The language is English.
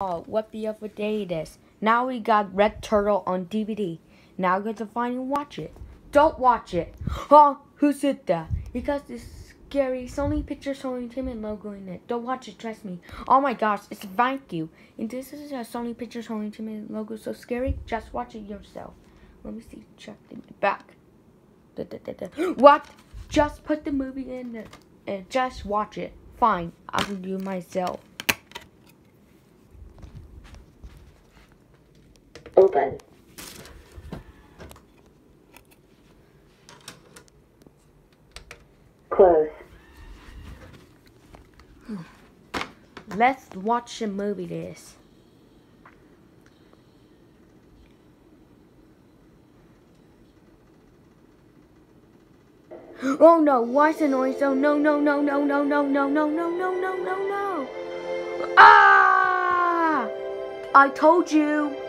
Oh, what the other day it is. Now we got Red Turtle on DVD. Now go to find and watch it. Don't watch it. Huh? Oh, who said that? Because it's scary. Sony Pictures Sony Entertainment logo in it. Don't watch it, trust me. Oh my gosh, it's thank you. And this is a Sony Pictures Sony Entertainment logo so scary. Just watch it yourself. Let me see. Check the back. Da, da, da. What? Just put the movie in. And just watch it. Fine. I'll do myself. Open. Close. Let's watch a movie this. Oh no, why's the noise? Oh no, no, no, no, no, no, no, no, no, no, no, no, no. Ah! I told you.